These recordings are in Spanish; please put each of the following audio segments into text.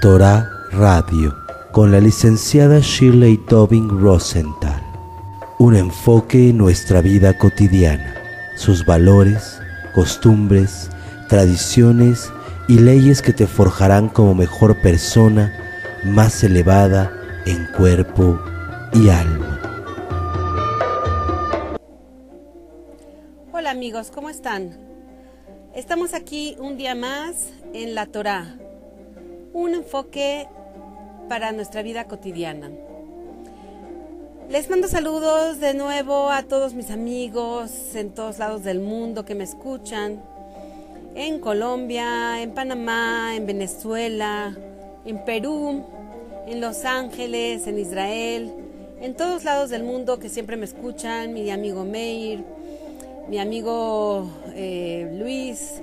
Torah Radio con la licenciada Shirley Tobin Rosenthal. Un enfoque en nuestra vida cotidiana, sus valores, costumbres, tradiciones y leyes que te forjarán como mejor persona, más elevada en cuerpo y alma. Hola amigos, ¿cómo están? Estamos aquí un día más en la Torah, un enfoque para nuestra vida cotidiana. Les mando saludos de nuevo a todos mis amigos en todos lados del mundo que me escuchan, en Colombia, en Panamá, en Venezuela, en Perú, en Los Ángeles, en Israel, en todos lados del mundo que siempre me escuchan, mi amigo Meir, mi amigo eh, Luis,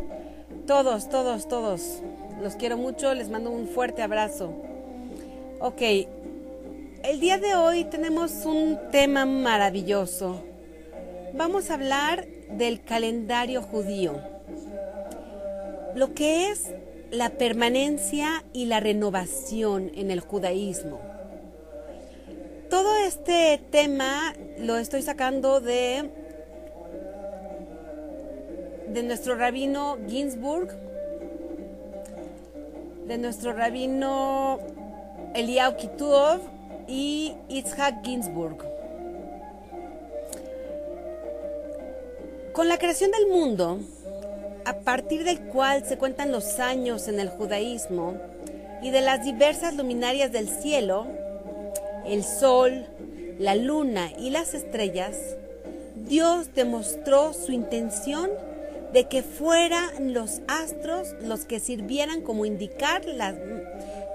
todos, todos, todos. Los quiero mucho, les mando un fuerte abrazo. Ok, el día de hoy tenemos un tema maravilloso. Vamos a hablar del calendario judío, lo que es la permanencia y la renovación en el judaísmo. Todo este tema lo estoy sacando de de nuestro rabino Ginsburg, de nuestro rabino Eliyahu Kituov y Itzhak Ginsburg. Con la creación del mundo, a partir del cual se cuentan los años en el judaísmo y de las diversas luminarias del cielo, el sol, la luna y las estrellas, Dios demostró su intención de que fueran los astros los que sirvieran como indicar la,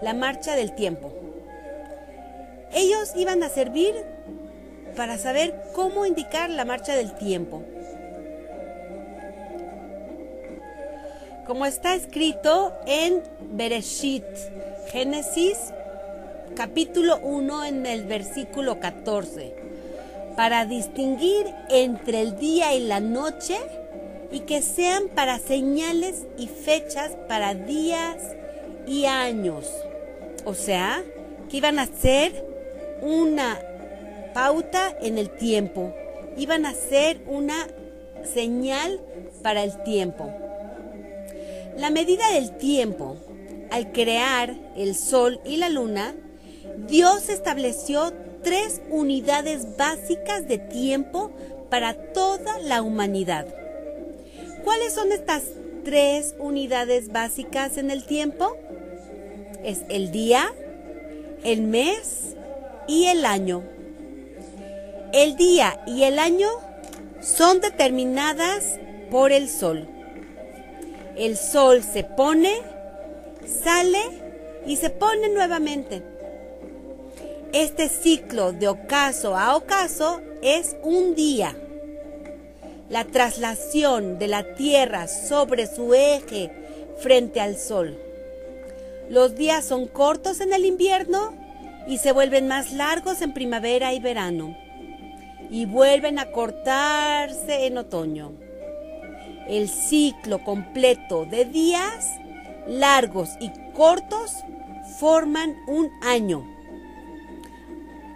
la marcha del tiempo. Ellos iban a servir para saber cómo indicar la marcha del tiempo. Como está escrito en Bereshit, Génesis capítulo 1 en el versículo 14, para distinguir entre el día y la noche y que sean para señales y fechas para días y años. O sea, que iban a ser una pauta en el tiempo, iban a ser una señal para el tiempo. La medida del tiempo, al crear el sol y la luna, Dios estableció tres unidades básicas de tiempo para toda la humanidad. ¿Cuáles son estas tres unidades básicas en el tiempo? Es el día, el mes y el año. El día y el año son determinadas por el sol. El sol se pone, sale y se pone nuevamente. Este ciclo de ocaso a ocaso es un día la traslación de la Tierra sobre su eje frente al Sol. Los días son cortos en el invierno y se vuelven más largos en primavera y verano y vuelven a cortarse en otoño. El ciclo completo de días largos y cortos forman un año.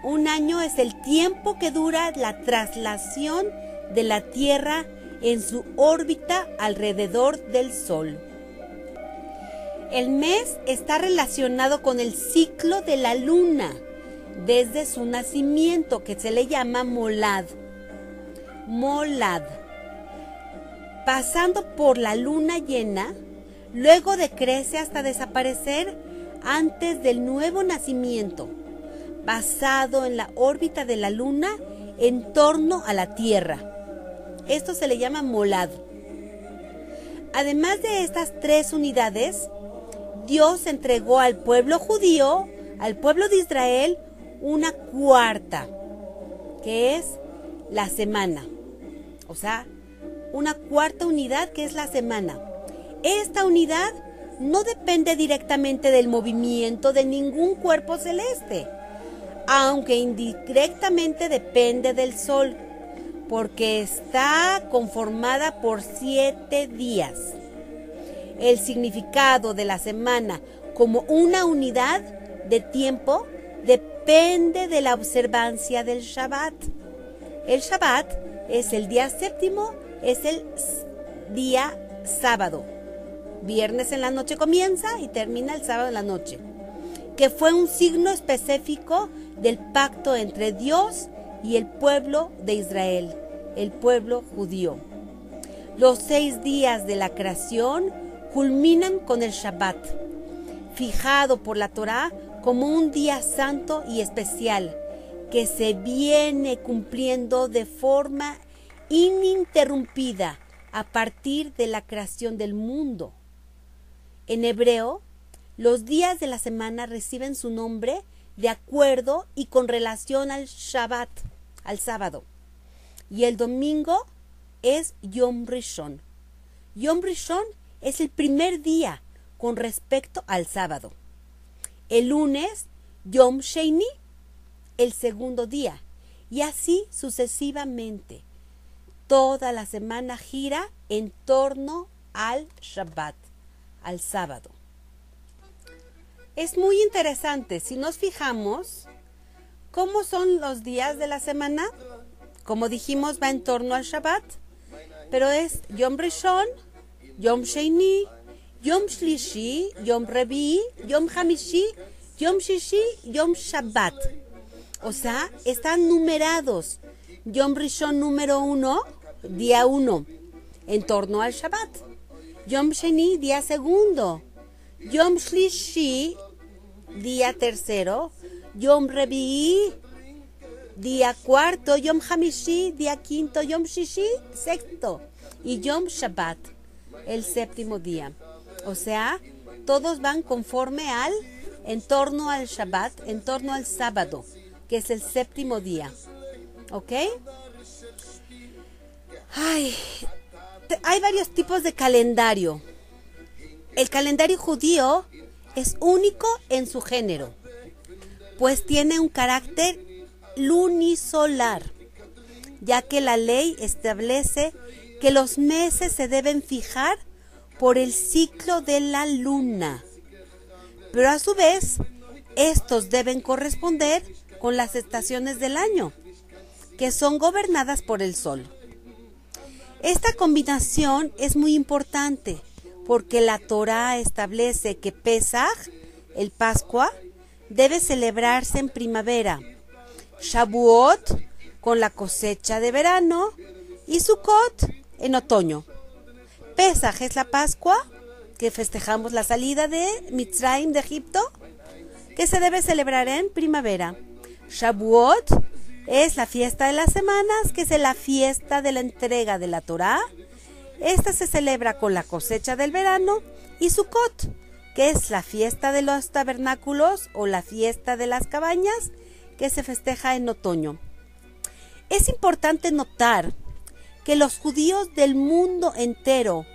Un año es el tiempo que dura la traslación de la Tierra en su órbita alrededor del Sol. El mes está relacionado con el ciclo de la luna desde su nacimiento, que se le llama molad. Molad. Pasando por la luna llena, luego decrece hasta desaparecer antes del nuevo nacimiento, basado en la órbita de la luna en torno a la Tierra. Esto se le llama molad. Además de estas tres unidades, Dios entregó al pueblo judío, al pueblo de Israel, una cuarta, que es la semana. O sea, una cuarta unidad que es la semana. Esta unidad no depende directamente del movimiento de ningún cuerpo celeste, aunque indirectamente depende del sol porque está conformada por siete días. El significado de la semana como una unidad de tiempo depende de la observancia del Shabbat. El Shabbat es el día séptimo, es el día sábado. Viernes en la noche comienza y termina el sábado en la noche, que fue un signo específico del pacto entre Dios y el pueblo de Israel, el pueblo judío. Los seis días de la creación culminan con el Shabbat, fijado por la Torá como un día santo y especial que se viene cumpliendo de forma ininterrumpida a partir de la creación del mundo. En hebreo, los días de la semana reciben su nombre de acuerdo y con relación al Shabbat, al sábado. Y el domingo es Yom Rishon. Yom Rishon es el primer día con respecto al sábado. El lunes, Yom Sheini, el segundo día. Y así sucesivamente. Toda la semana gira en torno al Shabbat, al sábado. Es muy interesante si nos fijamos cómo son los días de la semana. Como dijimos, va en torno al Shabbat, pero es Yom Rishon, Yom Sheini, Yom Shlishi, Yom Revi, Yom Hamishi, Yom Shishi, Yom Shabbat. O sea, están numerados. Yom Rishon número uno, día uno, en torno al Shabbat. Yom Sheni, día segundo. Yom Shlishi, día tercero. Yom Revi, día cuarto. Yom Hamishi, día quinto. Yom Shishi, sexto. Y Yom Shabbat, el séptimo día. O sea, todos van conforme al, en torno al Shabbat, en torno al sábado, que es el séptimo día. ¿Ok? Ay, hay varios tipos de calendario. El calendario judío es único en su género, pues tiene un carácter lunisolar, ya que la ley establece que los meses se deben fijar por el ciclo de la luna, pero a su vez estos deben corresponder con las estaciones del año, que son gobernadas por el sol. Esta combinación es muy importante porque la Torah establece que Pesach, el Pascua, debe celebrarse en primavera, Shavuot con la cosecha de verano y Sukkot en otoño. Pesach es la Pascua, que festejamos la salida de Mitzrayim de Egipto, que se debe celebrar en primavera. Shavuot es la fiesta de las semanas, que es la fiesta de la entrega de la Torá. Esta se celebra con la cosecha del verano y Sukkot, que es la fiesta de los tabernáculos o la fiesta de las cabañas, que se festeja en otoño. Es importante notar que los judíos del mundo entero,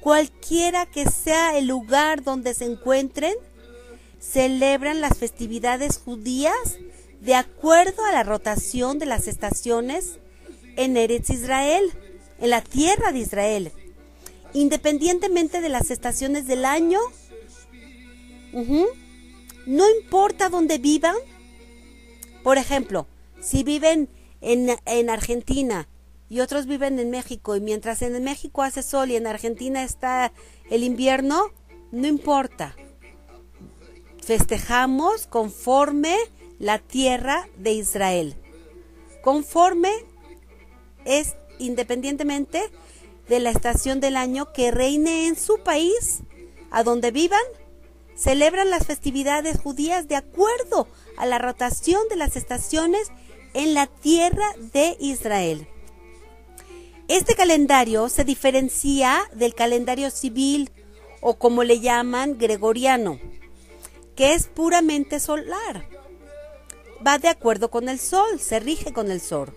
cualquiera que sea el lugar donde se encuentren, celebran las festividades judías de acuerdo a la rotación de las estaciones en Eretz Israel, en la tierra de Israel, independientemente de las estaciones del año. No importa dónde vivan. Por ejemplo, si viven en, en Argentina y otros viven en México y mientras en México hace sol y en Argentina está el invierno, no importa. Festejamos conforme la tierra de Israel. Conforme es independientemente de la estación del año que reine en su país, a donde vivan, celebran las festividades judías de acuerdo a la rotación de las estaciones en la tierra de Israel. Este calendario se diferencia del calendario civil o como le llaman gregoriano, que es puramente solar va de acuerdo con el sol, se rige con el sol,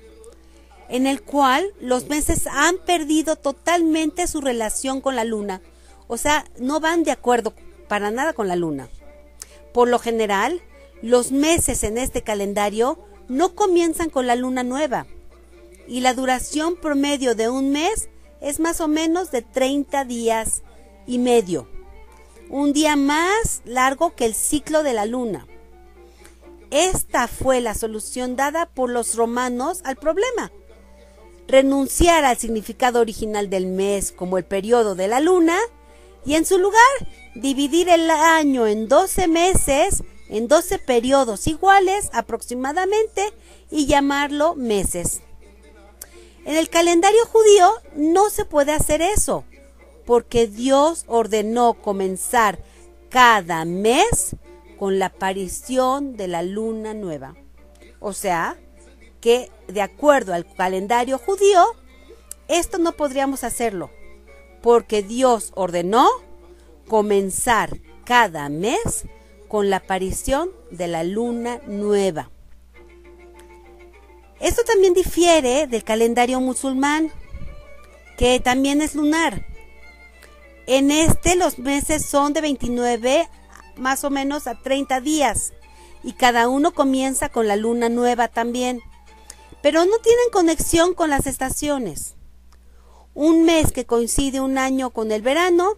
en el cual los meses han perdido totalmente su relación con la luna, o sea, no van de acuerdo para nada con la luna. Por lo general, los meses en este calendario no comienzan con la luna nueva y la duración promedio de un mes es más o menos de 30 días y medio. un día más largo que el ciclo de la luna. Esta fue la solución dada por los romanos al problema. Renunciar al significado original del mes como el periodo de la luna y en su lugar dividir el año en 12 meses, en 12 periodos iguales aproximadamente y llamarlo meses. En el calendario judío no se puede hacer eso, porque Dios ordenó comenzar cada mes con la aparición de la luna nueva. O sea, que de acuerdo al calendario judío, esto no podríamos hacerlo, porque Dios ordenó comenzar cada mes con la aparición de la luna nueva. Esto también difiere del calendario musulmán, que también es lunar. En este los meses son de 29 más o menos a 30 días y cada uno comienza con la luna nueva también, pero no tienen conexión con las estaciones. Un mes que coincide un año con el verano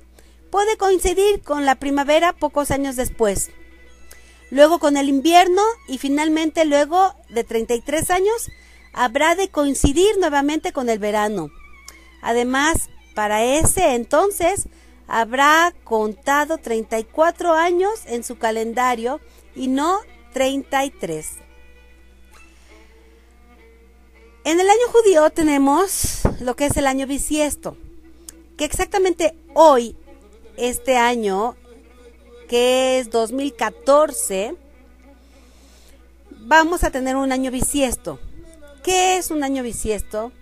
puede coincidir con la primavera pocos años después, luego con el invierno y finalmente luego de 33 años habrá de coincidir nuevamente con el verano. Además, para ese entonces habrá contado 34 años en su calendario y no 33. En el año judío tenemos lo que es el año bisiesto, que exactamente hoy, este año, que es 2014, vamos a tener un año bisiesto. ¿Qué es un año bisiesto?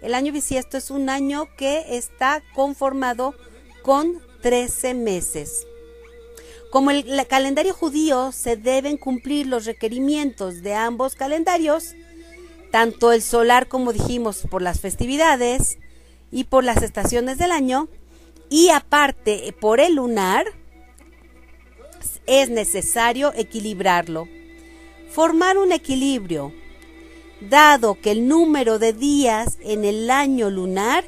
El año bisiesto es un año que está conformado con 13 meses. Como el, calendario judío se deben cumplir los requerimientos de ambos calendarios, tanto el solar como dijimos por las festividades y por las estaciones del año, y aparte por el lunar, es necesario equilibrarlo. Formar un equilibrio, dado que el número de días en el año lunar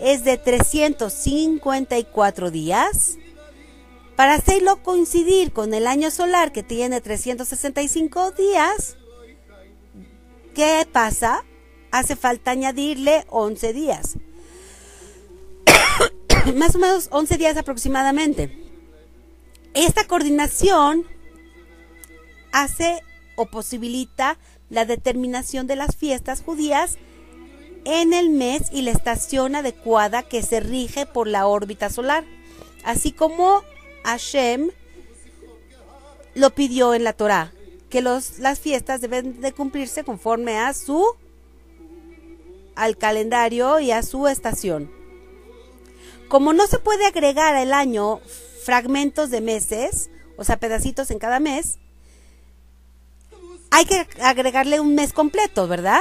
es de 354 días. Para hacerlo coincidir con el año solar que tiene 365 días, ¿qué pasa? Hace falta añadirle 11 días. Más o menos 11 días aproximadamente. Esta coordinación hace o posibilita la determinación de las fiestas judías en el mes y la estación adecuada que se rige por la órbita solar, así como Hashem lo pidió en la Torá, que los, las fiestas deben de cumplirse conforme a su al calendario y a su estación. Como no se puede agregar al año fragmentos de meses, o sea, pedacitos en cada mes, hay que agregarle un mes completo, ¿verdad?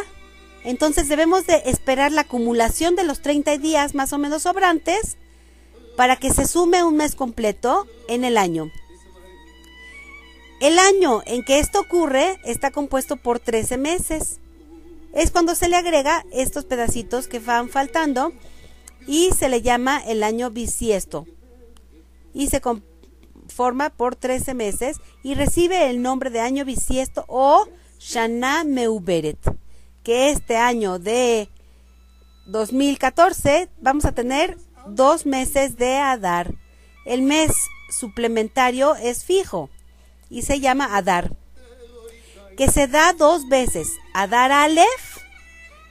Entonces debemos de esperar la acumulación de los 30 días más o menos sobrantes para que se sume un mes completo en el año. El año en que esto ocurre está compuesto por 13 meses. Es cuando se le agrega estos pedacitos que van faltando y se le llama el año bisiesto. Y se conforma por 13 meses y recibe el nombre de año bisiesto o Shana Meuberet que este año de 2014 vamos a tener dos meses de Adar. El mes suplementario es fijo y se llama Adar, que se da dos veces. Adar Aleph,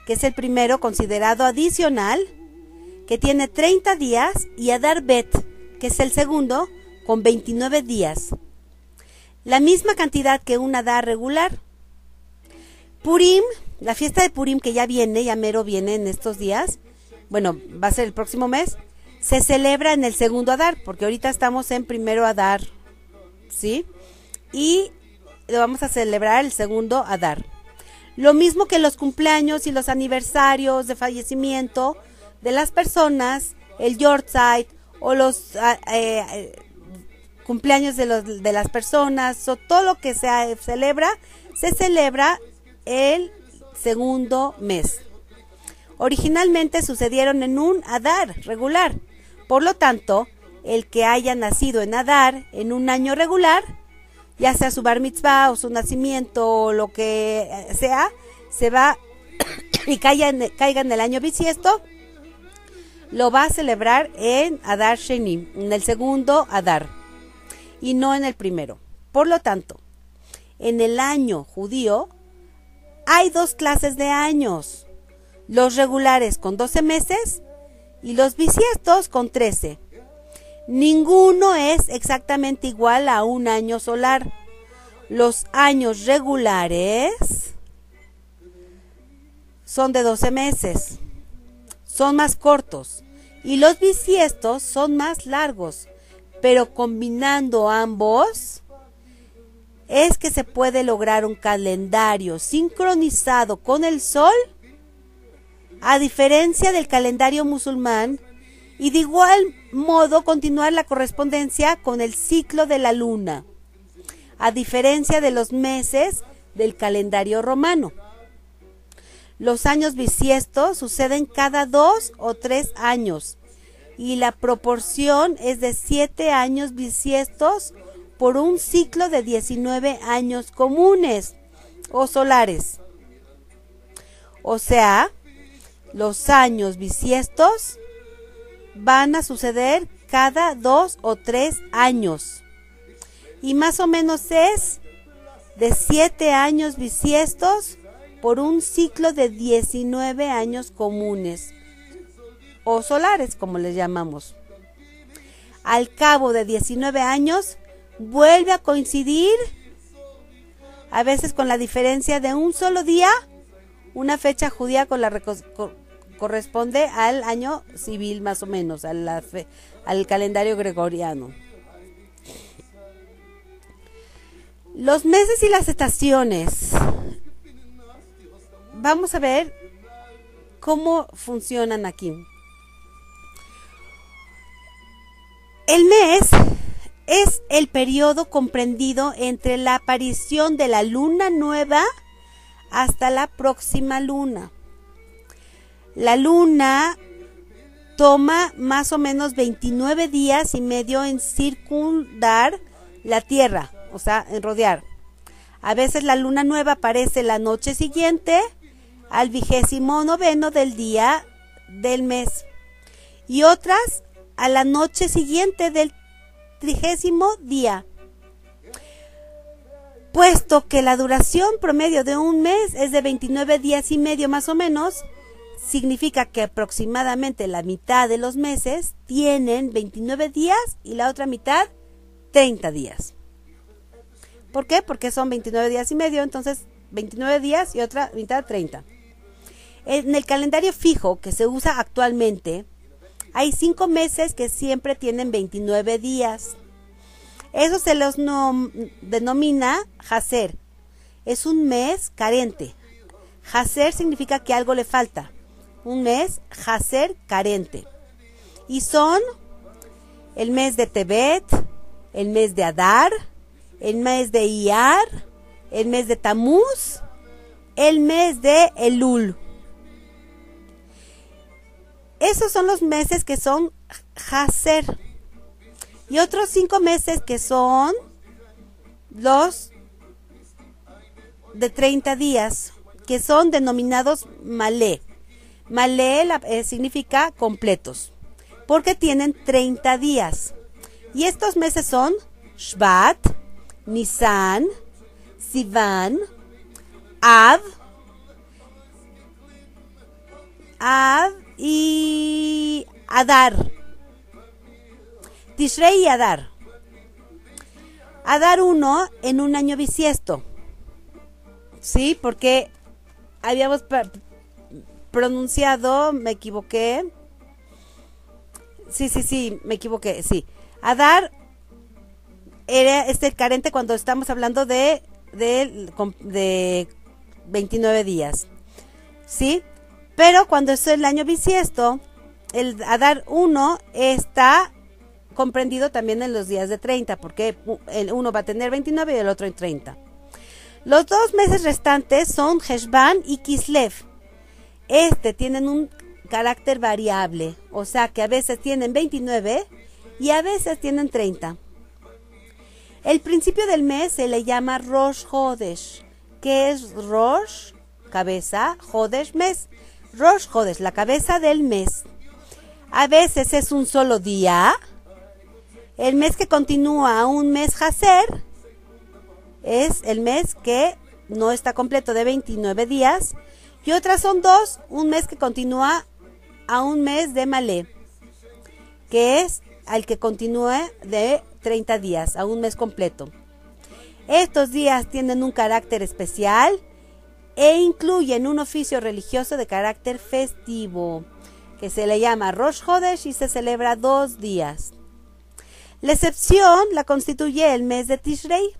que es el primero considerado adicional, que tiene 30 días, y Adar Bet, que es el segundo, con 29 días. La misma cantidad que un Adar regular. Purim la fiesta de Purim que ya viene, ya mero viene en estos días, bueno, va a ser el próximo mes, se celebra en el segundo Adar, porque ahorita estamos en primero Adar, ¿sí? Y lo vamos a celebrar el segundo Adar. Lo mismo que los cumpleaños y los aniversarios de fallecimiento de las personas, el Yortzeit o los ah, eh, eh, cumpleaños de, los, de las personas o todo lo que se celebra, se celebra el segundo mes. Originalmente sucedieron en un Adar regular. Por lo tanto, el que haya nacido en Adar en un año regular, ya sea su bar mitzvah o su nacimiento o lo que sea, se va y caiga en, caiga en el año bisiesto, lo va a celebrar en Adar Sheni, en el segundo Adar, y no en el primero. Por lo tanto, en el año judío hay dos clases de años, los regulares con 12 meses y los bisiestos con 13. Ninguno es exactamente igual a un año solar. Los años regulares son de 12 meses, son más cortos y los bisiestos son más largos, pero combinando ambos es que se puede lograr un calendario sincronizado con el sol, a diferencia del calendario musulmán, y de igual modo continuar la correspondencia con el ciclo de la luna, a diferencia de los meses del calendario romano. Los años bisiestos suceden cada dos o tres años y la proporción es de siete años bisiestos por un ciclo de 19 años comunes o solares. O sea, los años bisiestos van a suceder cada dos o tres años. Y más o menos es de siete años bisiestos por un ciclo de 19 años comunes o solares, como les llamamos. Al cabo de 19 años, vuelve a coincidir, a veces con la diferencia de un solo día, una fecha judía con la corresponde al año civil más o menos, al calendario gregoriano. Los meses y las estaciones. Vamos a ver cómo funcionan aquí. El mes es el periodo comprendido entre la aparición de la luna nueva hasta la próxima luna. La luna toma más o menos 29 días y medio en circundar la Tierra, o sea, en rodear. A veces la luna nueva aparece la noche siguiente al vigésimo noveno del día del mes y otras a la noche siguiente del trigésimo día. Puesto que la duración promedio de un mes es de 29 días y medio más o menos, significa que aproximadamente la mitad de los meses tienen 29 días y la otra mitad 30 días. ¿Por qué? Porque son 29 días y medio, entonces 29 días y otra mitad 30. En el calendario fijo que se usa actualmente, hay cinco meses que siempre tienen 29 días. Eso se los denomina Hacer. Es un mes carente. Hacer significa que algo le falta un mes Hacer carente. Y son el mes de Tebet, el mes de Adar, el mes de Iyar, el mes de Tamuz, el mes de Elul. Esos son los meses que son Hacer. Y otros cinco meses que son los de 30 días, que son denominados Malé. Malé eh, significa completos, porque tienen 30 días. Y estos meses son Shvat, Nisan, Sivan, Av, Av y Adar. Tishrei y Adar. Adar 1 en un año bisiesto. ¿Sí? Porque habíamos pronunciado, me equivoqué. Sí, sí, sí, me equivoqué, sí. Adar era este carente cuando estamos hablando de, de, de 29 días. ¿Sí? Pero cuando es el año bisiesto, el Adar 1 está comprendido también en los días de 30, porque el uno va a tener 29 y el otro en 30. Los dos meses restantes son Heshvan y Kislev. Este tienen un carácter variable, o sea que a veces tienen 29 y a veces tienen 30. El principio del mes se le llama Rosh Hodesh, que es Rosh, cabeza, Hodesh, mes. Rosh Hodesh, la cabeza del mes. A veces es un solo día. El mes que continúa un mes Haser es el mes que no está completo de 29 días. Y otras son dos, un mes que continúa a un mes de Malé, que es al que continúe de 30 días, a un mes completo. Estos días tienen un carácter especial e incluyen un oficio religioso de carácter festivo, que se le llama Rosh Hodesh y se celebra dos días. La excepción la constituye el mes de Tishrei.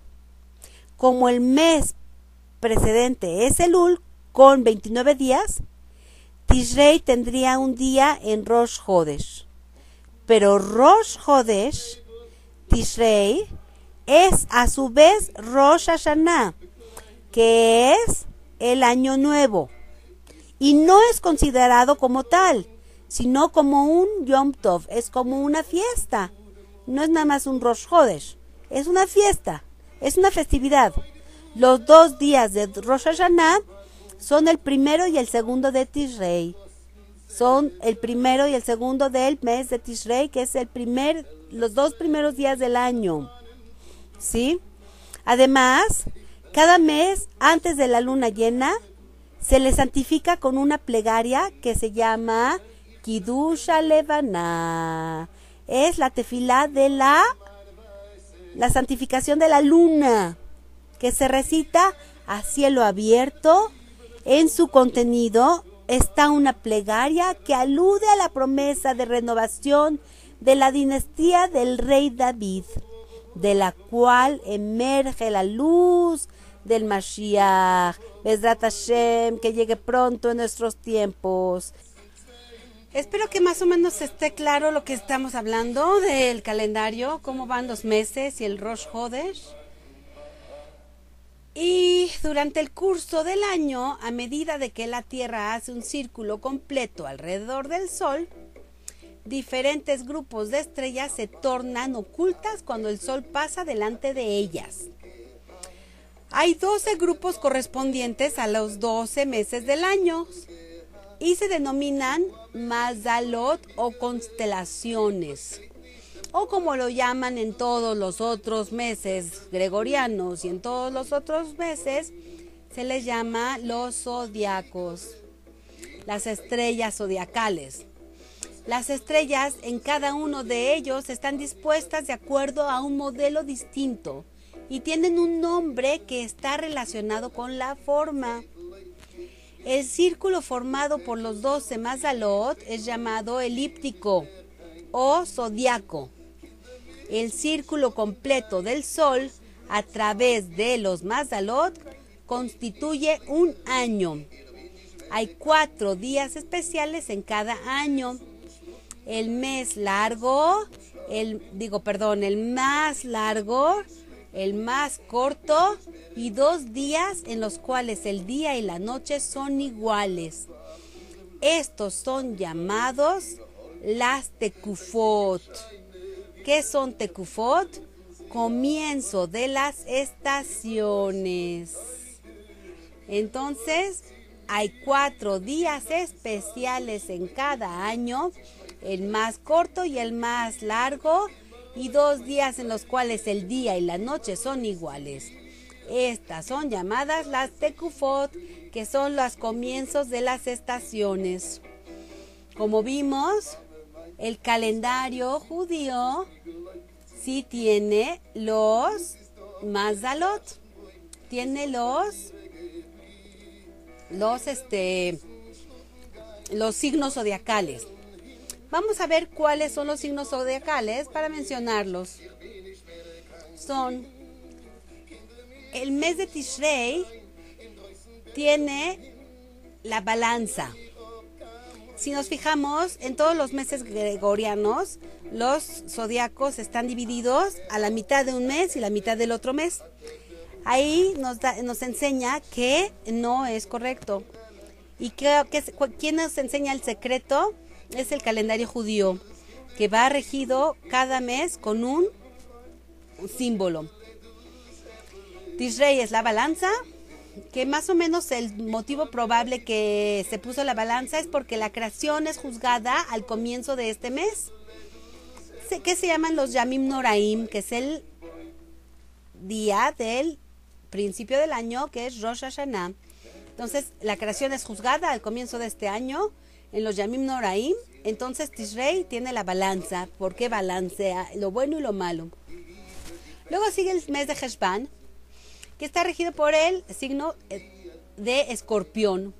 Como el mes precedente es el Ul, con 29 días, Tishrei tendría un día en Rosh Hodesh. Pero Rosh Hodesh Tishrei es a su vez Rosh Hashanah, que es el año nuevo. Y no es considerado como tal, sino como un Yom Tov, es como una fiesta. No es nada más un Rosh Hodesh, es una fiesta, es una festividad. Los dos días de Rosh Hashanah son el primero y el segundo de Tishrei. Son el primero y el segundo del mes de Tishrei, que es el primer los dos primeros días del año. ¿Sí? Además, cada mes antes de la luna llena se le santifica con una plegaria que se llama Kidusha Levana. Es la tefilá de la la santificación de la luna que se recita a cielo abierto. En su contenido está una plegaria que alude a la promesa de renovación de la dinastía del rey David, de la cual emerge la luz del Mashiach, Bezrat Hashem, que llegue pronto en nuestros tiempos. Espero que más o menos esté claro lo que estamos hablando del calendario, cómo van los meses y el Rosh Hodesh. Y durante el curso del año, a medida de que la Tierra hace un círculo completo alrededor del Sol, diferentes grupos de estrellas se tornan ocultas cuando el Sol pasa delante de ellas. Hay 12 grupos correspondientes a los 12 meses del año y se denominan Mazalot o constelaciones, o como lo llaman en todos los otros meses gregorianos y en todos los otros meses, se les llama los zodiacos, las estrellas zodiacales. Las estrellas en cada uno de ellos están dispuestas de acuerdo a un modelo distinto y tienen un nombre que está relacionado con la forma. El círculo formado por los 12 mazalot es llamado elíptico o zodiaco. El círculo completo del Sol a través de los mazalot constituye un año. Hay cuatro días especiales en cada año el mes largo, el digo, perdón, el más largo, el más corto y dos días en los cuales el día y la noche son iguales. Estos son llamados las tecufot. ¿Qué son tecufot? Comienzo de las estaciones. Entonces, hay cuatro días especiales en cada año el más corto y el más largo, y dos días en los cuales el día y la noche son iguales. Estas son llamadas las Tekufot, que son los comienzos de las estaciones. Como vimos, el calendario judío sí tiene los Mazalot, tiene los los este los signos zodiacales. Vamos a ver cuáles son los signos zodiacales para mencionarlos. Son el mes de Tishrei tiene la balanza. Si nos fijamos en todos los meses gregorianos, los zodiacos están divididos a la mitad de un mes y la mitad del otro mes. Ahí nos, nos enseña que no es correcto. ¿Y que, quién nos enseña el secreto? Es el calendario judío. que va regido cada mes con un símbolo. Tishrei es la balanza, que más o menos el motivo probable que se puso la balanza es porque la creación es juzgada al comienzo de este mes, que se llaman los Yamim Noraim, que es el día del principio del año, que es Rosh Hashanah. Entonces, la creación es juzgada al comienzo de este año en los Yamim Noraim. Entonces, Tishrei tiene la balanza, porque balancea lo bueno y lo malo. Luego sigue el mes de Heshvan, que está regido por el signo eh, de escorpión.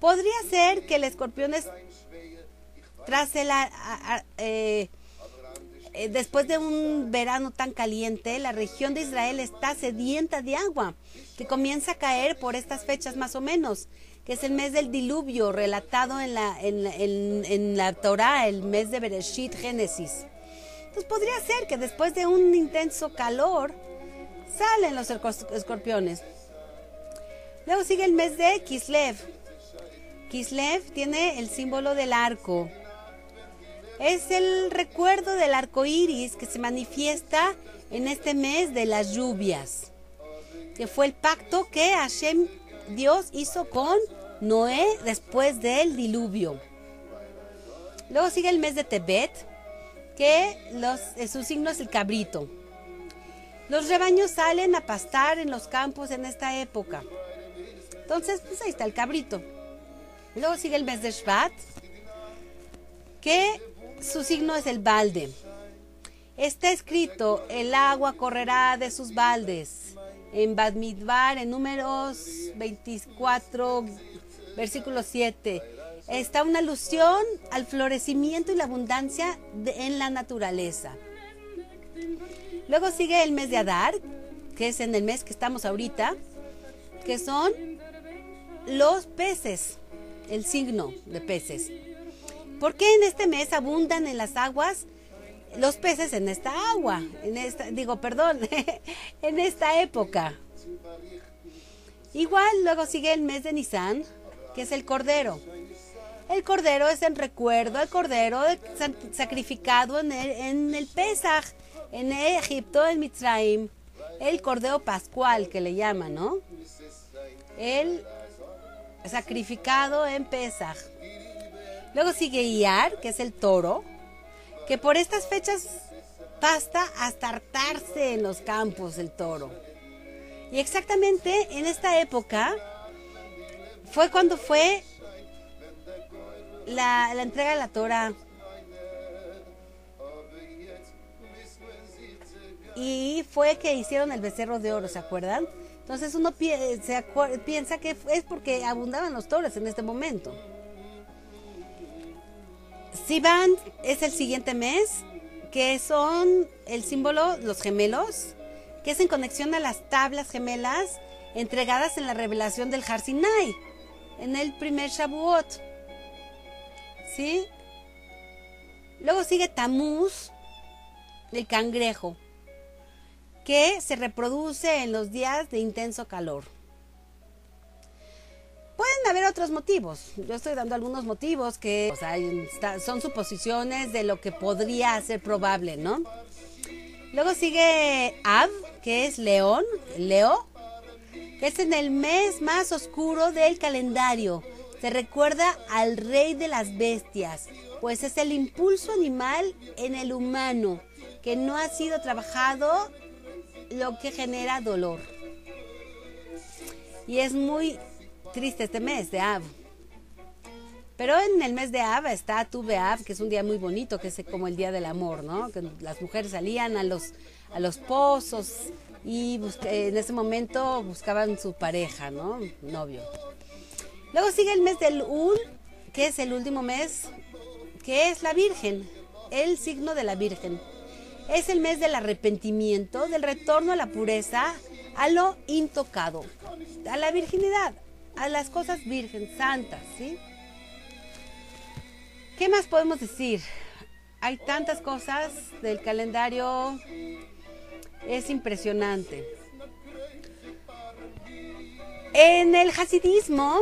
Podría ser que el escorpión es tras el, eh, eh, después de un verano tan caliente, la región de Israel está sedienta de agua, que comienza a caer por estas fechas más o menos, es el mes del diluvio relatado en la, en, en la Torah, el mes de Bereshit, Génesis. Entonces podría ser que después de un intenso calor, salen los escorpiones. Luego sigue el mes de Kislev. Kislev tiene el símbolo del arco. Es el recuerdo del arco iris que se manifiesta en este mes de las lluvias, que fue el pacto que Hashem, Dios, hizo con Noé después del diluvio. Luego sigue el mes de Tebet, que los, su signo es el cabrito. Los rebaños salen a pastar en los campos en esta época. Entonces, pues ahí está el cabrito. Luego sigue el mes de Shvat, que su signo es el balde. Está escrito, el agua correrá de sus baldes. En Badmidbar, en números 24, versículo 7. Está una alusión al florecimiento y la abundancia en la naturaleza. Luego sigue el mes de Adar, que es en el mes que estamos ahorita, que son los peces, el signo de peces. ¿Por qué en este mes abundan en las aguas los peces en esta agua? Digo, perdón, en esta época. Igual luego sigue el mes de Nisan, que es el cordero. El cordero es en recuerdo al cordero sacrificado en el, en el Pesaj en Egipto, en Mitzrayim, el cordero pascual que le llaman, ¿no? El sacrificado en Pesach. Luego sigue Iar, que es el toro, que por estas fechas pasta hasta hartarse en los campos el toro. Y exactamente en esta época fue cuando fue la, entrega de la Torah y fue que hicieron el becerro de oro, ¿se acuerdan? Entonces uno se piensa que es porque abundaban los toros en este momento. Sivan es el siguiente mes, que son el símbolo, los gemelos, que es en conexión a las tablas gemelas entregadas en la revelación del Har Sinai, en el primer Shavuot. ¿Sí? Luego sigue Tamuz, el cangrejo que se reproduce en los días de intenso calor. Pueden haber otros motivos. Yo estoy dando algunos motivos que son suposiciones de lo que podría ser probable, ¿no? Luego sigue Ab, que es león, Leo, es en el mes más oscuro del calendario. Se recuerda al rey de las bestias, pues es el impulso animal en el humano que no ha sido trabajado lo que genera dolor. Y es muy triste este mes de Av. Pero en el mes de Av está Tuve Av, que es un día muy bonito, que es como el día del amor, ¿no? Que las mujeres salían a los, a los pozos y en ese momento buscaban su pareja, ¿no? Novio. Luego sigue el mes del Ul, que es el último mes, que es la Virgen, el signo de la Virgen. Es el mes del arrepentimiento, del retorno a la pureza, a lo intocado, a la virginidad, a las cosas virgen, santas, ¿sí? ¿Qué más podemos decir? Hay tantas cosas del calendario, es impresionante. En el hasidismo,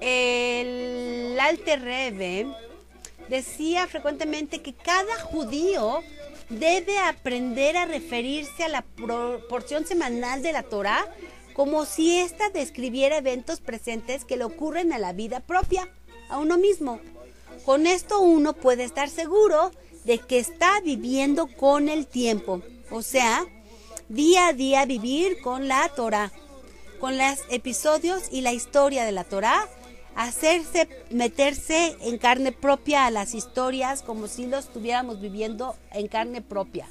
el Alter Rebbe decía frecuentemente que cada judío debe aprender a referirse a la porción semanal de la Torah como si ésta describiera eventos presentes que le ocurren a la vida propia, a uno mismo. Con esto uno puede estar seguro de que está viviendo con el tiempo, o sea, día a día vivir con la Torah, con los episodios y la historia de la Torah, hacerse, meterse en carne propia a las historias como si lo estuviéramos viviendo en carne propia.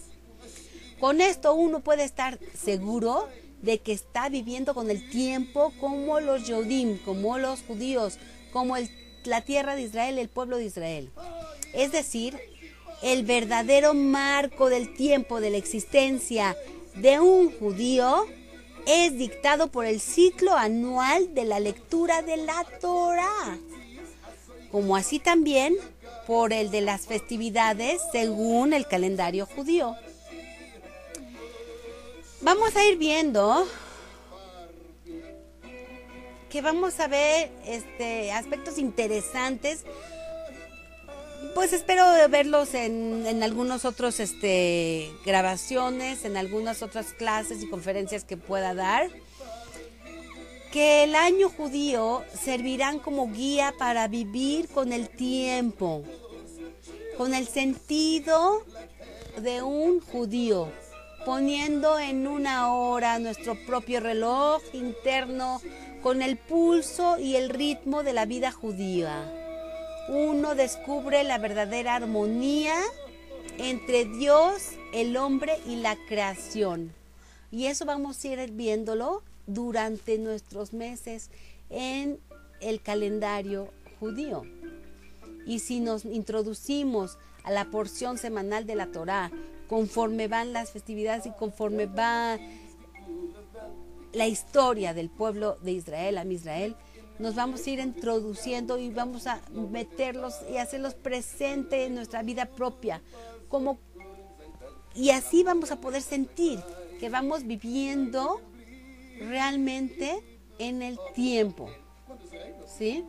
Con esto uno puede estar seguro de que está viviendo con el tiempo como los Yodim, como los judíos, como la tierra de Israel, el pueblo de Israel. Es decir, el verdadero marco del tiempo de la existencia de un judío es dictado por el ciclo anual de la lectura de la Torah, como así también por el de las festividades según el calendario judío. Vamos a ir viendo que vamos a ver este, aspectos interesantes. Pues espero verlos en, en algunos otros este, grabaciones, en algunas otras clases y conferencias que pueda dar. Que el año judío servirán como guía para vivir con el tiempo, con el sentido de un judío poniendo en una hora nuestro propio reloj interno con el pulso y el ritmo de la vida judía. Uno descubre la verdadera armonía entre Dios, el hombre y la creación. Y eso vamos a ir viéndolo durante nuestros meses en el calendario judío. Y si nos introducimos a la porción semanal de la Torá conforme van las festividades y conforme va la historia del pueblo de Israel, a Israel, nos vamos a ir introduciendo y vamos a meterlos y hacerlos presentes en nuestra vida propia. Como, y así vamos a poder sentir que vamos viviendo realmente en el tiempo. ¿Sí?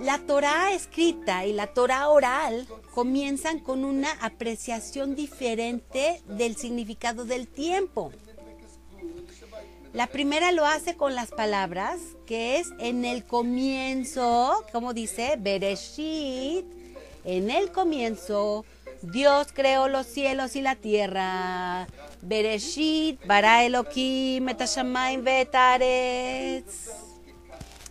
La Torah escrita y la Torah oral comienzan con una apreciación diferente del significado del tiempo. La primera lo hace con las palabras, que es en el comienzo, como dice Bereshit, en el comienzo Dios creó los cielos y la tierra. Bereshit, bara Elohim, etashamayim vetaretz.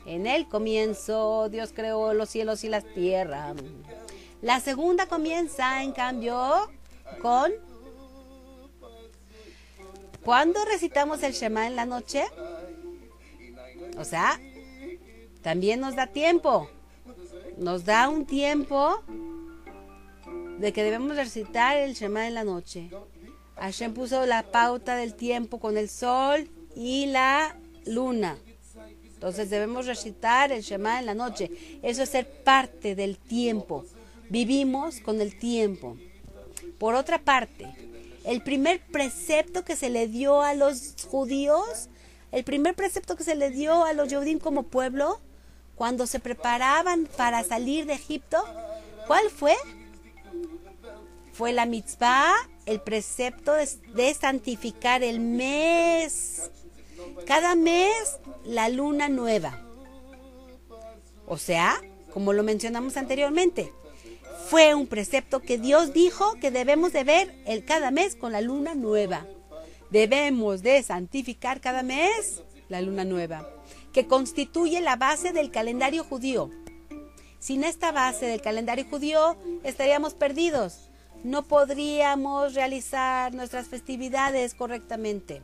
En el comienzo Dios creó los cielos y las tierras. La segunda comienza, en cambio, con... ¿Cuándo recitamos el Shema en la noche? O sea, también nos da tiempo. Nos da un tiempo de que debemos recitar el Shema en la noche. Hashem puso la pauta del tiempo con el sol y la luna. Entonces debemos recitar el Shema en la noche. Eso es ser parte del tiempo. Vivimos con el tiempo. Por otra parte, el primer precepto que se le dio a los judíos, el primer precepto que se le dio a los judíos como pueblo, cuando se preparaban para salir de Egipto, ¿cuál fue? Fue la mitzvah, el precepto de santificar el mes cada mes la luna nueva. O sea, como lo mencionamos anteriormente, fue un precepto que Dios dijo que debemos de ver el cada mes con la luna nueva. Debemos de santificar cada mes la luna nueva, que constituye la base del calendario judío. Sin esta base del calendario judío estaríamos perdidos. No podríamos realizar nuestras festividades correctamente.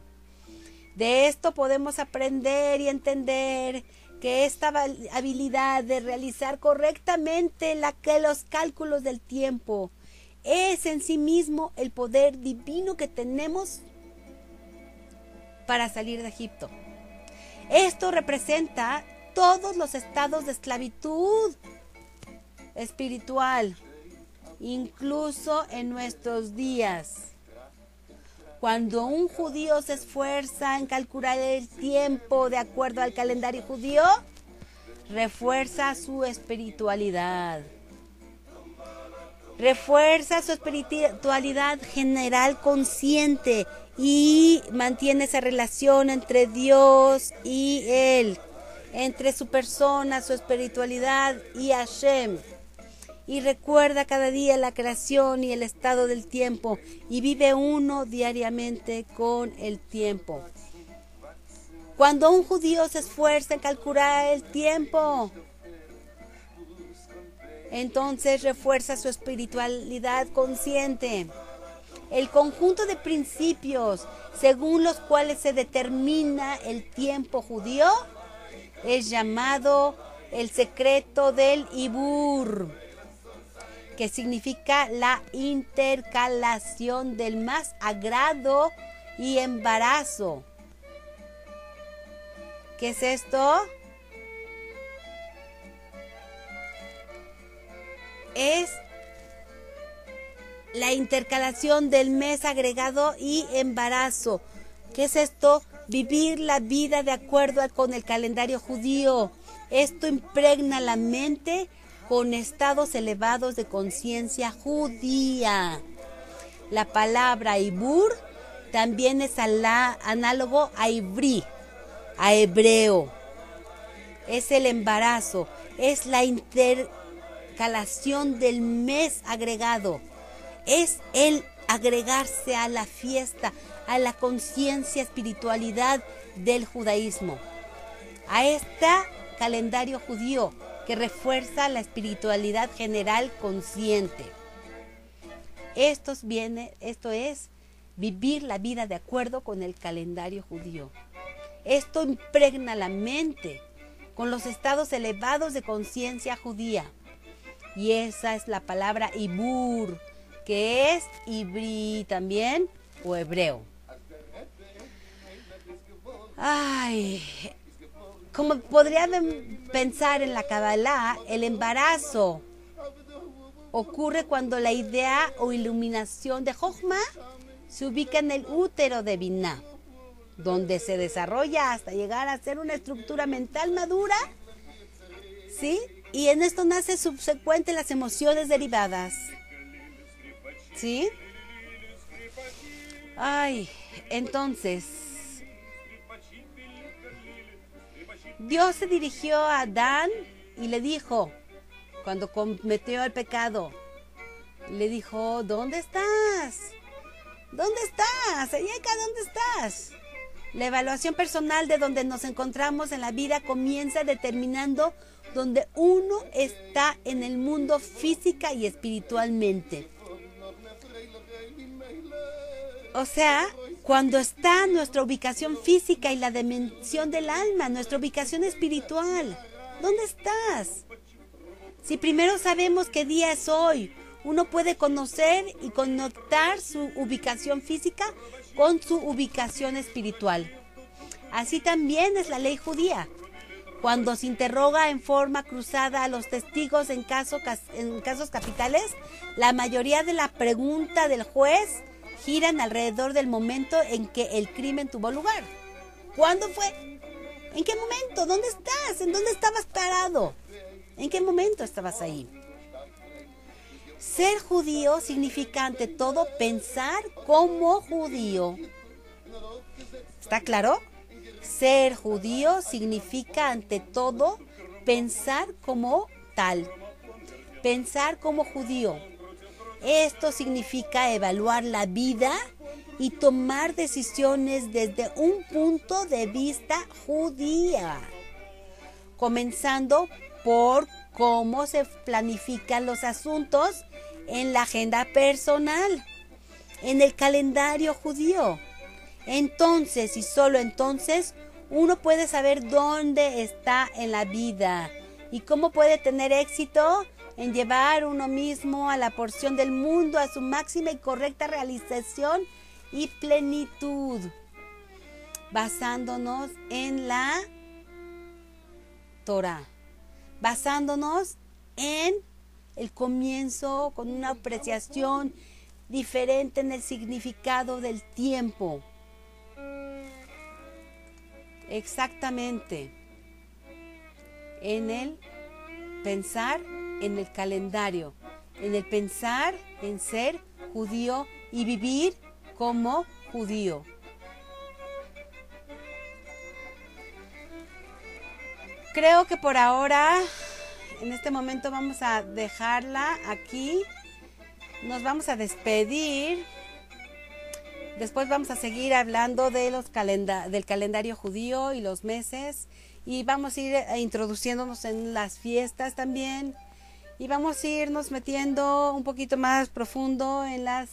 De esto podemos aprender y entender que esta habilidad de realizar correctamente los cálculos del tiempo es en sí mismo el poder divino que tenemos para salir de Egipto. Esto representa todos los estados de esclavitud espiritual, incluso en nuestros días. Cuando un judío se esfuerza en calcular el tiempo de acuerdo al calendario judío, refuerza su espiritualidad. Refuerza su espiritualidad general consciente y mantiene esa relación entre Dios y Él, entre su persona, su espiritualidad y Hashem. Y recuerda cada día la creación y el estado del tiempo y vive uno diariamente con el tiempo. Cuando un judío se esfuerza en calcular el tiempo, entonces refuerza su espiritualidad consciente. El conjunto de principios según los cuales se determina el tiempo judío es llamado el secreto del Ibur, que significa la intercalación del más agrado y embarazo. ¿Qué es esto? es la intercalación del mes agregado y embarazo. ¿Qué es esto? Vivir la vida de acuerdo con el calendario judío. Esto impregna la mente con estados elevados de conciencia judía. La palabra ibur también es análogo a ibrí, a hebreo. Es el embarazo, es la inter calación del mes agregado. Es el agregarse a la fiesta, a la conciencia, espiritualidad del judaísmo. A este calendario judío que refuerza la espiritualidad general consciente. Esto, esto es vivir la vida de acuerdo con el calendario judío. Esto impregna la mente con los estados elevados de conciencia judía. Y esa es la palabra ibur, que es ibrí también o hebreo. Ay, como podría pensar en la Kabbalah, el embarazo ocurre cuando la idea o iluminación de Jochma se ubica en el útero de Binah, donde se desarrolla hasta llegar a ser una estructura mental madura, ¿sí? Y en esto nace subsecuente las emociones derivadas. ¿Sí? Ay, entonces, Dios se dirigió a Adán y le dijo, cuando cometió el pecado, le dijo, ¿dónde estás? ¿Dónde estás? Acá, ¿dónde estás? La evaluación personal de donde nos encontramos en la vida comienza determinando donde uno está en el mundo física y espiritualmente. O sea, cuando está nuestra ubicación física y la dimensión del alma, nuestra ubicación espiritual, ¿dónde estás? Si primero sabemos qué día es hoy, uno puede conocer y conectar su ubicación física con su ubicación espiritual. Así también es la ley judía. Cuando se interroga en forma cruzada a los testigos en, en casos capitales, la mayoría de la pregunta del juez giran alrededor del momento en que el crimen tuvo lugar. ¿Cuándo fue? ¿En qué momento? ¿Dónde estás? ¿En dónde estabas parado? ¿En qué momento estabas ahí? Ser judío significa ante todo pensar como judío. ¿Está claro? Ser judío significa ante todo pensar como tal, pensar como judío. Esto significa evaluar la vida y tomar decisiones desde un punto de vista judía, comenzando por cómo se planifican los asuntos en la agenda personal, en el calendario judío. Entonces y solo entonces uno puede saber dónde está en la vida y cómo puede tener éxito en llevar uno mismo a la porción del mundo a su máxima y correcta realización y plenitud, basándonos en la Torah, basándonos en el comienzo con una apreciación diferente en el significado del tiempo Exactamente. en el pensar en el calendario, en el pensar en ser judío y vivir como judío. Creo que por ahora, en este momento vamos a dejarla aquí. Nos vamos a despedir. Después vamos a seguir hablando de los del calendario judío y los meses. Y vamos a ir eh, introduciéndonos en las fiestas también. Y vamos a irnos metiendo un poquito más profundo en las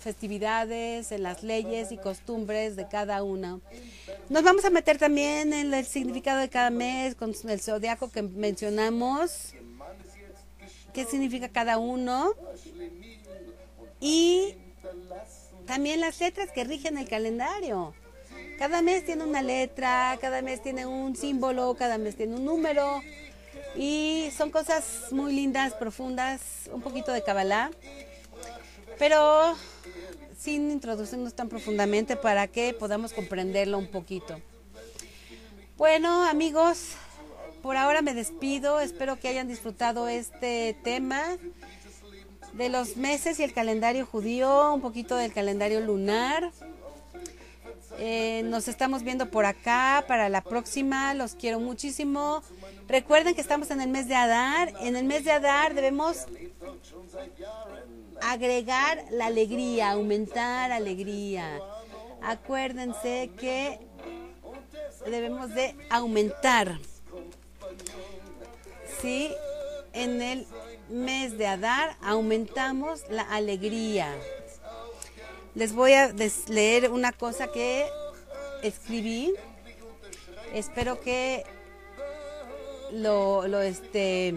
festividades, en las leyes y costumbres de cada una. Nos vamos a meter también en el significado de cada mes, con el zodiaco que mencionamos, qué significa cada uno, y también las letras que rigen el calendario. Cada mes tiene una letra, cada mes tiene un símbolo, cada mes tiene un número. Y son cosas muy lindas, profundas, un poquito de Kabbalah. Pero sin introducirnos tan profundamente para que podamos comprenderlo un poquito. Bueno, amigos, por ahora me despido. Espero que hayan disfrutado este tema de los meses y el calendario judío, un poquito del calendario lunar. Eh, nos estamos viendo por acá para la próxima. Los quiero muchísimo. Recuerden que estamos en el mes de Adar. En el mes de Adar debemos agregar la alegría, aumentar alegría. Acuérdense que debemos de aumentar. ¿Sí? En el mes de Adar aumentamos la alegría. Les voy a leer una cosa que escribí. Espero que lo, lo, este,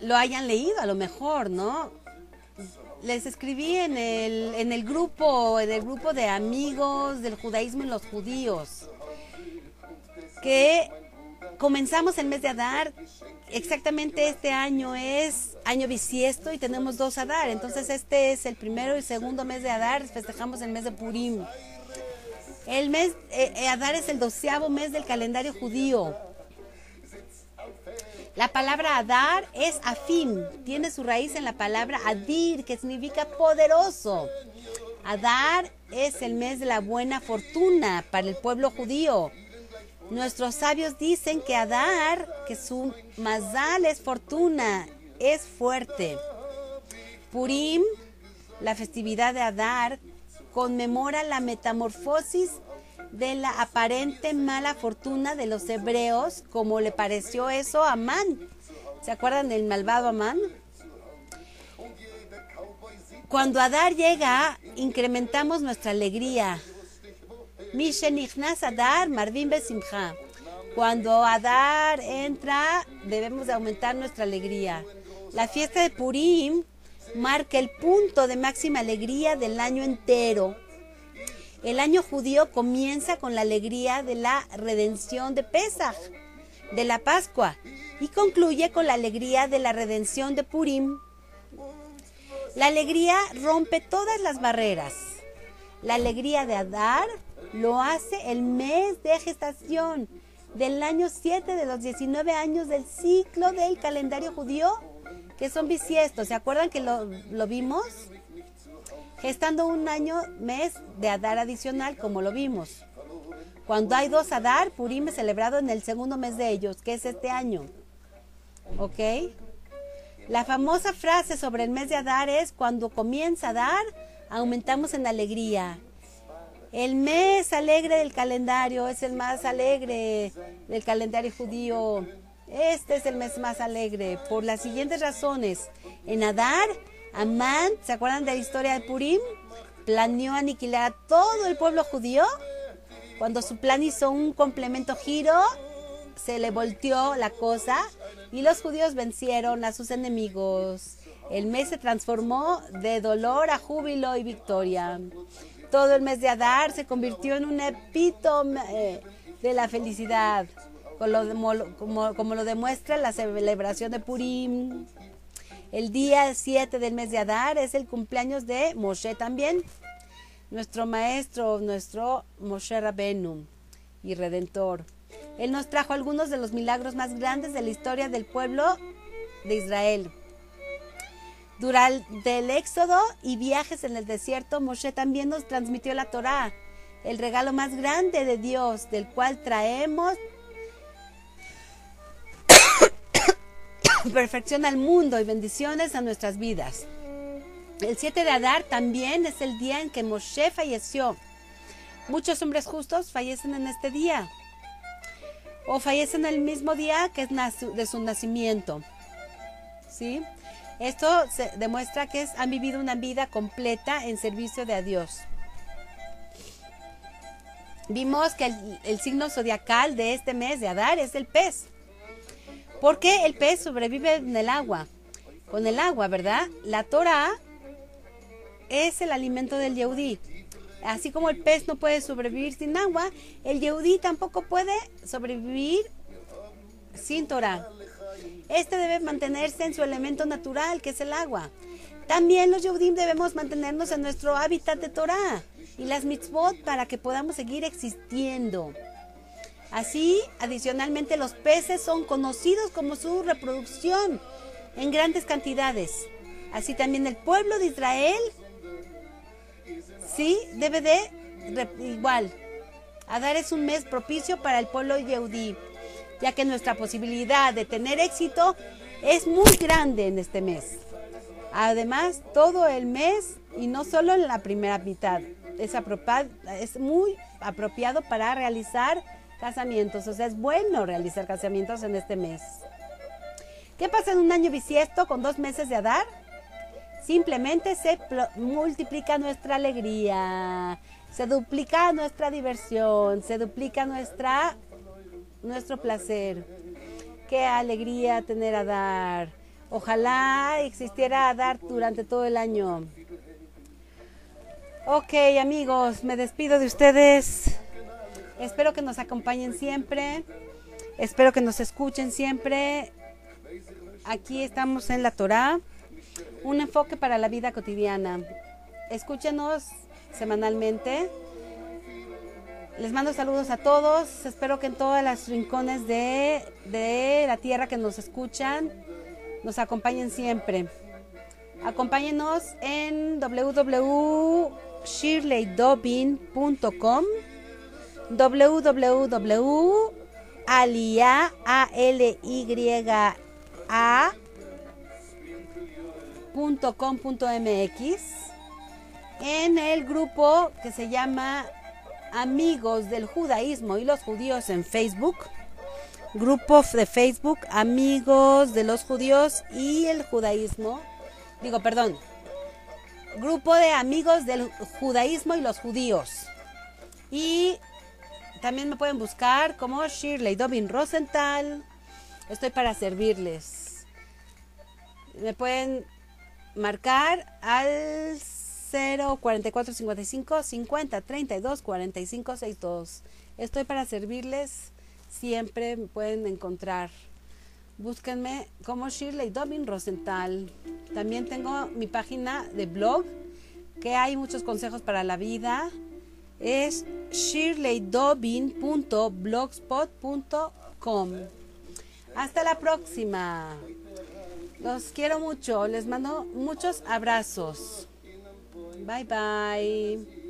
lo hayan leído a lo mejor, ¿no? les escribí en el, en el grupo, en el grupo de amigos del judaísmo y los judíos, que comenzamos el mes de Adar. Exactamente este año es año bisiesto y tenemos dos Adar. Entonces este es el primero y segundo mes de Adar. Festejamos el mes de Purim. El mes eh, Adar es el doceavo mes del calendario judío. La palabra Adar es afim, tiene su raíz en la palabra Adir, que significa poderoso. Adar es el mes de la buena fortuna para el pueblo judío. Nuestros sabios dicen que Adar, que su mazal es fortuna, es fuerte. Purim, la festividad de Adar, conmemora la metamorfosis de la aparente mala fortuna de los hebreos, como le pareció eso a Amán. ¿Se acuerdan del malvado Amán? Cuando Adar llega, incrementamos nuestra alegría. Adar, Marvin Besimha. Cuando Adar entra, debemos de aumentar nuestra alegría. La fiesta de Purim marca el punto de máxima alegría del año entero el año judío comienza con la alegría de la redención de Pesach, de la Pascua, y concluye con la alegría de la redención de Purim. La alegría rompe todas las barreras. La alegría de Adar lo hace el mes de gestación del año 7 de los 19 años del ciclo del calendario judío, que son bisiestos. ¿Se acuerdan que lo, lo vimos? gestando un año mes de Adar adicional, como lo vimos. Cuando hay dos Adar, Purim es celebrado en el segundo mes de ellos, que es este año. ¿Ok? La famosa frase sobre el mes de Adar es, cuando comienza Adar, aumentamos en alegría. El mes alegre del calendario es el más alegre del calendario judío. Este es el mes más alegre por las siguientes razones. En Adar Amán, ¿se acuerdan de la historia de Purim? Planeó aniquilar a todo el pueblo judío. Cuando su plan hizo un complemento giro, se le volteó la cosa y los judíos vencieron a sus enemigos. El mes se transformó de dolor a júbilo y victoria. Todo el mes de Adar se convirtió en un epítome eh, de la felicidad, como, lo demuestra la celebración de Purim. El día 7 del mes de Adar es el cumpleaños de Moshe también, nuestro maestro, nuestro Moshe Rabenu y Redentor. Él nos trajo algunos de los milagros más grandes de la historia del pueblo de Israel. Durante el éxodo y viajes en el desierto, Moshe también nos transmitió la Torá, el regalo más grande de Dios, del cual traemos perfección al mundo y bendiciones a nuestras vidas. El 7 de Adar también es el día en que Moshe falleció. Muchos hombres justos fallecen en este día o fallecen el mismo día que es de su nacimiento. ¿Sí? Esto demuestra que han vivido una vida completa en servicio de Dios. Vimos que el, el signo zodiacal de este mes de Adar es el pez. Porque el pez sobrevive en el agua. Con el agua, ¿verdad? La Torah es el alimento del Yehudí. Así como el pez no puede sobrevivir sin agua, el Yehudí tampoco puede sobrevivir sin Torah. Este debe mantenerse en su elemento natural, que es el agua. También los Yehudim debemos mantenernos en nuestro hábitat de Torah y las mitzvot para que podamos seguir existiendo. Así, adicionalmente, los peces son conocidos como su reproducción en grandes cantidades. Así también el pueblo de Israel, sí, debe de igual. Adar es un mes propicio para el pueblo yehudí, ya que nuestra posibilidad de tener éxito es muy grande en este mes. Además, todo el mes y no solo en la primera mitad. Es, es muy apropiado para realizar casamientos. O sea, es bueno realizar casamientos en este mes. ¿Qué pasa en un año bisiesto con dos meses de Adar? Simplemente se multiplica nuestra alegría, se duplica nuestra diversión, se duplica nuestra, nuestro placer. Qué alegría tener Adar. Ojalá existiera Adar durante todo el año. Ok amigos, me despido de ustedes. Espero que nos acompañen siempre. Espero que nos escuchen siempre. Aquí estamos en la Torá, un enfoque para la vida cotidiana. Escúchenos semanalmente. Les mando saludos a todos. Espero que en todas las rincones de, de la tierra que nos escuchan nos acompañen siempre. Acompáñenos en www.shirleydobin.com www.alia.com.mx en el grupo que se llama Amigos del Judaísmo y los Judíos en Facebook. Grupo de Facebook Amigos de los Judíos y el Judaísmo. Digo, perdón. Grupo de Amigos del Judaísmo y los Judíos. Y también me pueden buscar como Shirley Dobin Rosenthal. Estoy para servirles. Me pueden marcar al 04455 50 32 45 62. Estoy para servirles. Siempre me pueden encontrar. Búsquenme como Shirley Dobin Rosenthal. También tengo mi página de blog que hay muchos consejos para la vida es shirleydobin.blogspot.com. Hasta la próxima. Los quiero mucho. Les mando muchos abrazos. Bye bye.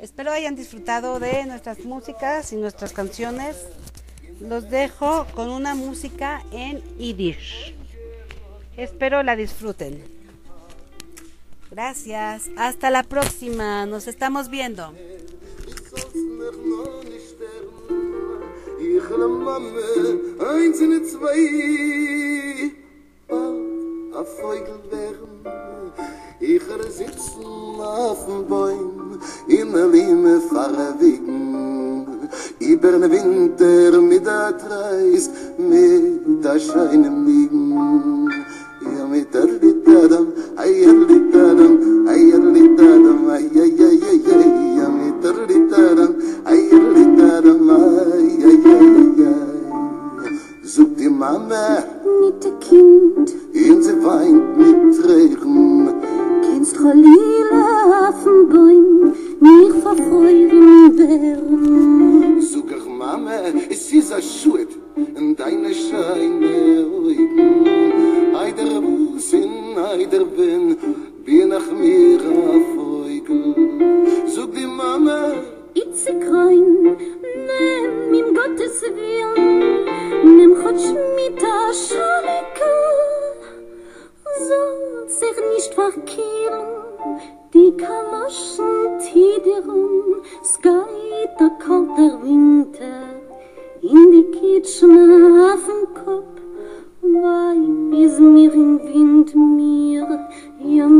Espero hayan disfrutado de nuestras músicas y nuestras canciones. Los dejo con una música en Yiddish. Espero la disfruten. Gracias. Hasta la próxima. Nos estamos viendo. Ich er sitzen auf dem Bäum, in a Lime fahre wegen. Über den Winter mit der Treis, mit der Scheine miegen. Ja, mit der Littadam, ay, er Littadam, ay, er Littadam, ay, ay, ja, mit der Littadam, ay, er Littadam, ay, ay, ay, ay, ay. Mama mit der Kind, und sie weint mit Tränen. Kennst du Lila auf dem Bäum, mich verfeuern werden? Sucht die Mama es ist a Schut in deine scheine Augen. Eider Busen, eider bin, bin nach mir a Feugel. Sog die Mama, itze kroin nem im gottes will nem hot mit a schareka so sich nicht verkehren die kamoschen tiderum skait der kalter winter in die kitschen auf dem kop wein is mir im wind mir jam